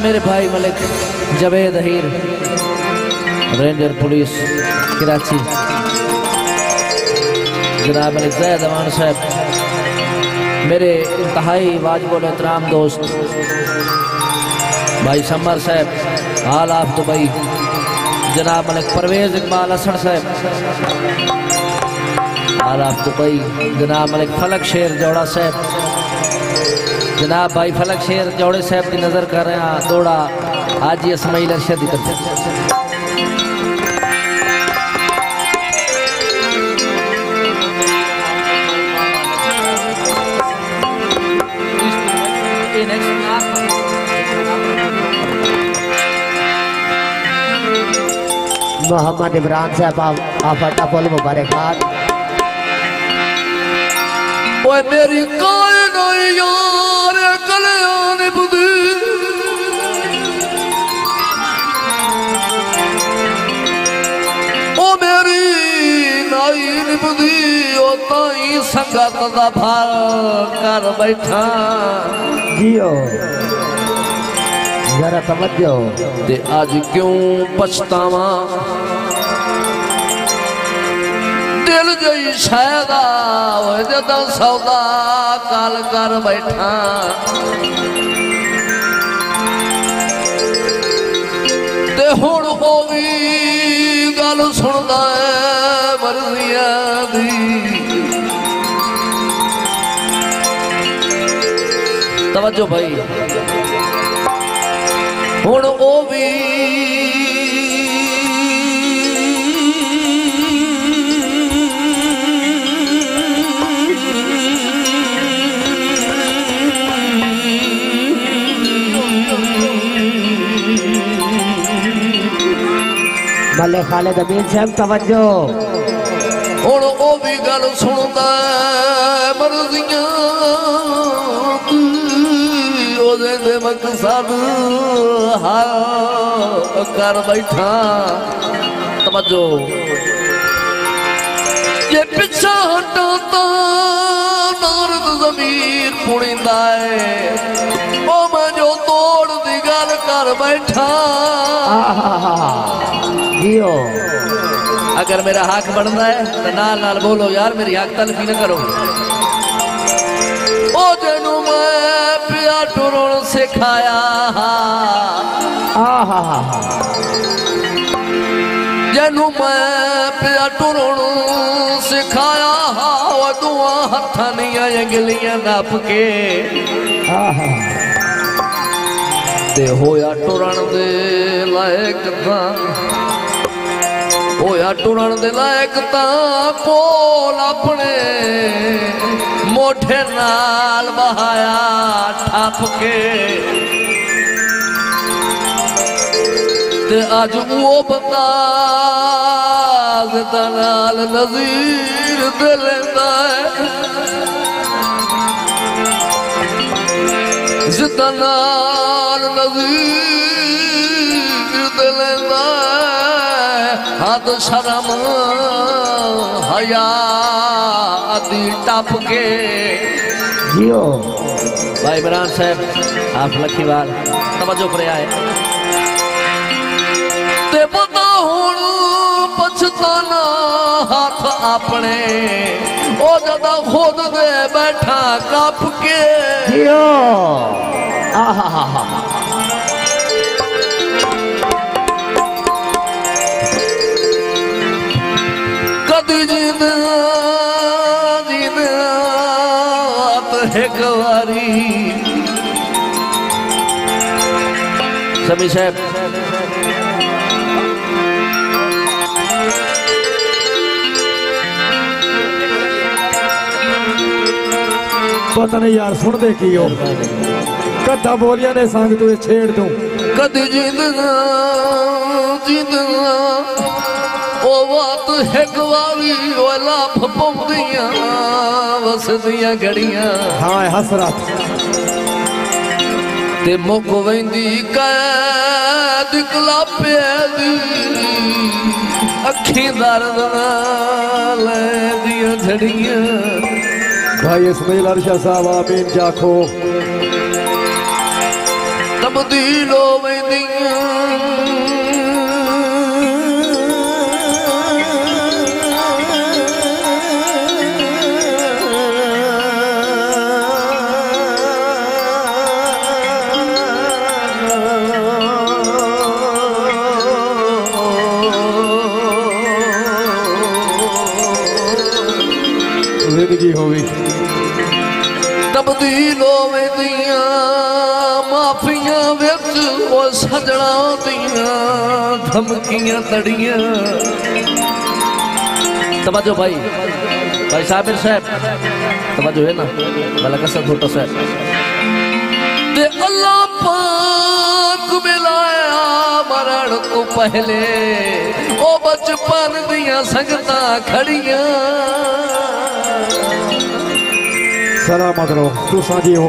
میرے بھائی ملک جوید ہیر رینجر پولیس، کراچی۔ جناب ملک زید امان صاحب، میرے انتہائی واجب الاحترام دوست، بھائی سمر صاحب حال آف دبئی۔ جناب ملک پرویز اقبال اسد صاحب حال آف دبئی۔ جناب ملک فلک شیر جوڑا صاحب جناب بھائی فلک شیر جوڑے صاحب کی نظر کر رہے ہیں دوڑا۔ آج یہ اسماعیل ارشد کی طرف۔ سے محمد عمران صاحب آپ آفٹا پول مبارکات اوے میری کائن کلیان بدی او میری نائن بدی او تائی سنگت دا بھار کر بیٹھا جیو ذرا توجہ تے آج کیوں پچھتاواں دل جئی شایدہ وہ جدا سودا کال کر بیٹھا گل سندا ہے مرضیاں دی توجہ بھائی ہن او بھی ملے خالد امین صاحب توجہ ہن او بھی گل سنتا ہے مرضیاں او دے دے مقصد ہاں کر بیٹھا توجہ یہ پچھا ہٹا تا نارد ضمیر پڑیندا ہے۔ او میں جو توڑ دی گل کر بیٹھا۔ جیو اگر میرا حق بنتا ہے تو نال نال بولو یار میری حق تلفی نہ کرو۔ او جنو میں پیا ٹرون سکھایا۔ آہا۔ جنو میں پیا ٹرون سکھایا وہ دعا ہتھانیاں انگلیاں نپ کے۔ تے ہویا ٹرن دے لائق تاں۔ ہویا ٹرن دے لائق تاں کول اپنے موٹھے نال بہایا ٹھپ کے۔ تے آج وہ بندہ زدہ نال نظیر دے لیندہ ہے۔ زدہ نال نظیر دے لیندہ ہے۔ حد شرم حیا دی ٹپ کے۔ جیو۔ بھائی عمران صاحب آپ پتا ہوں پچتا نا ہاتھ اپنے او جدا خود بیٹھا کپ کے قدی جید جید آت ہے گواری سمی شاید ਨਹੀਂ ਯਾਰ ਸੁਣਦੇ ਕੀ ਹੋ? ਕੱਦਾ ਬੋਲੀਆਂ ਨੇ ਸੰਗ ਤੂੰ ਛੇੜ ਦੂੰ ਕਦੀ ਜਿੰਦਗਾ ਜਿੰਦਗਾ ਉਹ ਬਾਤ ਹੈ ਗਵਾਵੀ ਉਹ ਲਾਭ ਪਾਉਂਦੀਆਂ ਵਸਦੀਆਂ ਘੜੀਆਂ ਹਾਂ ਹਸਰਤ ਤੇ ਮੁੱਕ ਵੈਂਦੀ ਕੈਦ ਕਲਾਪਿਆ ਦੀ ਅੱਖੀਂ ਦਰਦ ਨਾਲ ਲੈਂਦੀਆਂ ਝੜੀਆਂ। بھائی اسمیل عرشہ صاحب آمین جاکھو تبدیلو میں زندگی ہوگی سجڑاں دیاں دھمکیاں تڑیاں تباجو بھائی بھائی سامر صاحب تباجو ہے نا بھلا کسا دھوٹا صاحب دے اللہ پاک ملایا مرڑ کو پہلے او بچپان دیاں سنگتا کھڑیاں سلام عدرو تو ساجی ہو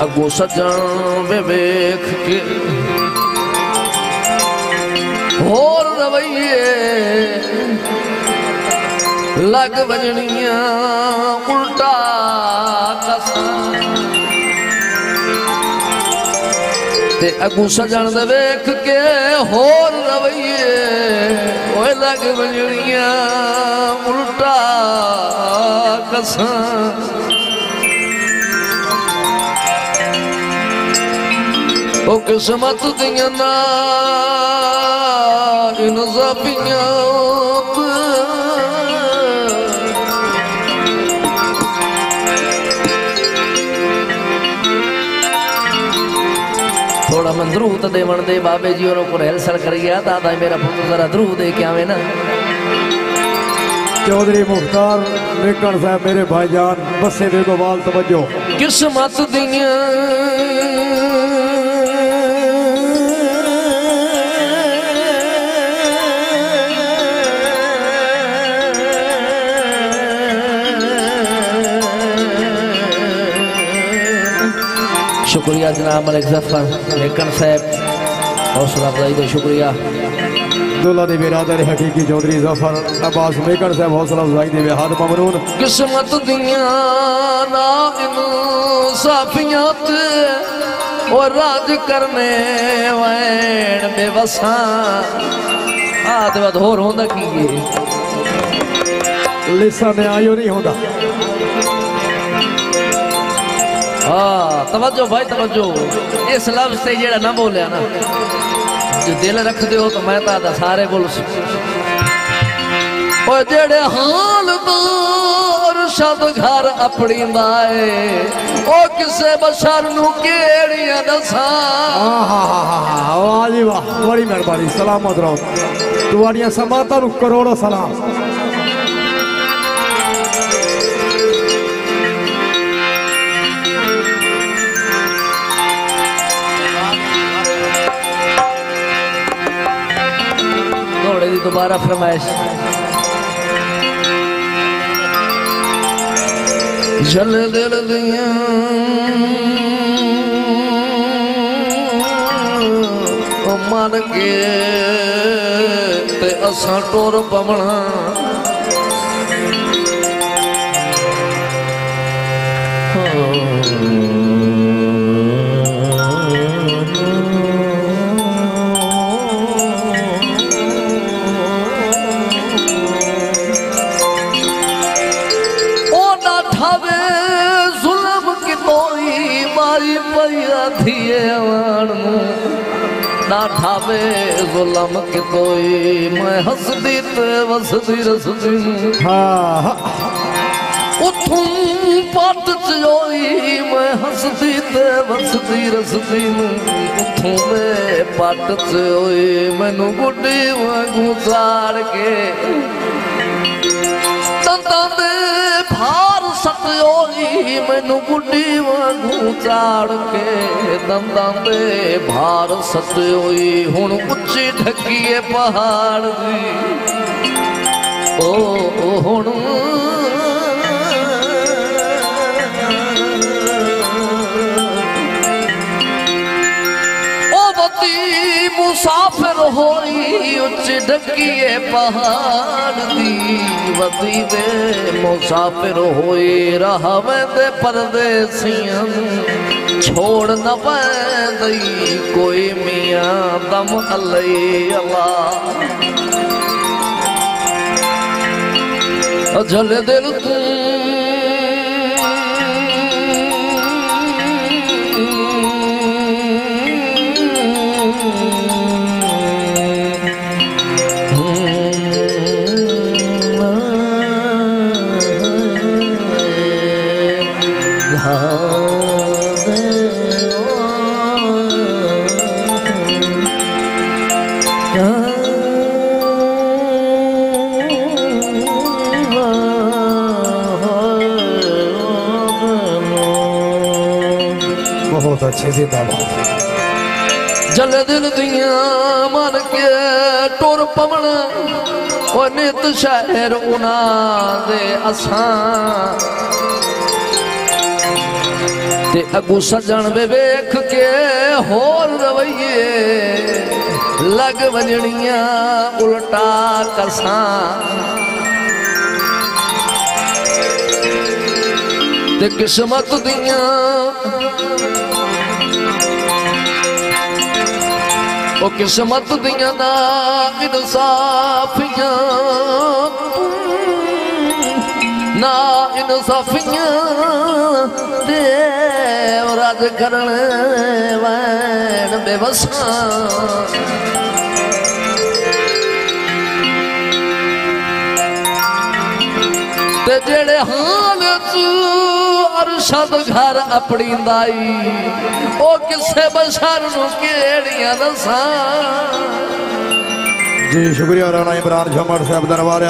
ਅੱਗੋਂ ਸਜਾਣ ਵੇ ਵੇਖ ਕੇ ਹੋਰ ਰਵਈਏ ਲੱਗ ਵਜਣੀਆਂ ਉਲਟਾ ਕਸਾਂ ਤੇ ਅੱਗੋਂ ਸਜਣ ਦੇ ਵੇਖ ਕੇ ਹੋਰ ਰਵਈਏ ਓਏ ਲੱਗ ਵਜਣੀਆਂ ਉਲਟਾ ਕਸਾਂ تو قسمت دیاں ناگنزا پیاں تھوڑا من درود دے من دے بابے جی انہوں کو ریل سر کر گیا دادا میرا پتر ذرا درود دے کے آوے چودری مختار لکڑ صاحب میرے بھائی جان بسے دے دو بال توجہ قسمت دیاں ਸ਼ੁਕਰੀਆ ਜਨਾਬ ਮਲਕ ਜ਼ਫਰ ਲੇਕਨ ਸਾਹਿਬ ਹੌਸਲਾ ਅਫਜ਼ਾਈ ਦਾ ਸ਼ੁਕਰੀਆ ਅਬਦੁੱਲਾ ਦੇ ਬਿਰਾਦਰ ਹਕੀਕੀ ਚੌਧਰੀ ਜ਼ਫਰ ਅਬਾਸ ਮੇਕਰ ਸਾਹਿਬ ਹੌਸਲਾ ਅਫਜ਼ਾਈ ਦੇ ਵਿਹਾਦ ਮਮਨੂਨ ਕਿਸਮਤ ਦੀਆਂ ਨਾ ਇਨਸਾਫੀਆਂ ਤੇ ਉਹ ਰਾਜ ਕਰਨੇ ਵੈਣ ਬੇਵਸਾਂ ਆਹ ਤੇ ਬਾਦ ਹੋਰ ਹੁੰਦਾ ਕੀ ਏ ਲਿਸਾ ਨੇ ਆਇਓ ਨਹੀਂ ਹੁੰਦਾ ہاں توجہ بھائی، توجہ۔ اس لفظ سے جیڑا نہ بولیا نا، جو دل رکھ دیو تو میں تا دا سارے بول سکتا اوہ جیڑے حال دور شب گھر اپنی دائے او کسے بشر نو کیڑیاں دسا آہا آجی واہ بڑی مہربانی، سلامت رہو۔ تمہاریاں سماتا نو کروڑوں سلام۔ ਦੁਬਾਰਾ ਫਰਮਾਇਸ਼ ਜਲ ਦਿਲ ਦੀਆਂ ਉਹ ਮਨ ਕੇ ਤੇ ਅਸਾਂ ਟੁਰ ਪਵਣਾ دھیے آوان نہ ٹھاوے ظلم کے کوئی میں ہسدی تے وسدی رسدی ہاں ہاں اتھوں پٹ چوئی میں ہسدی تے وسدی رسدی اتھوں میں پٹ چوئی میں نو گڈی وانگو چاڑ کے دنداں دے سٹیوئی مینو گڈی وانگو چاڑ کے دنداں دے بھار سٹیوئی ہن اچھی ڈھکیے پہاڑ دی او او ہن او وتی مسافر ہوئی ڈکیے پہاڑ دی وتی وے مسافر ہوئی رہا میں دے پردیسیاں چھوڑ نہ پیندئی کوئی میاں دم علی اللہ جل دل بہت اچھے سے دعویٰ جل دل دیاں من کے ٹور پمن او نیت شہر انا دے اساں۔ تے اگو سجن بے ویکھ کے ہور رویے، لگ ونجنیاں الٹا کساں تے قسمت دیاں او قسمت دیاں نا انصافیاں نا انصافیاں دے راج کرن وین بے بساں تے جڑے حال چ ارشد گھر اپنی دائی او کسے بشر نو کیڑیاں دساں جی شکریہ رانا عمران جھمر صاحب دربار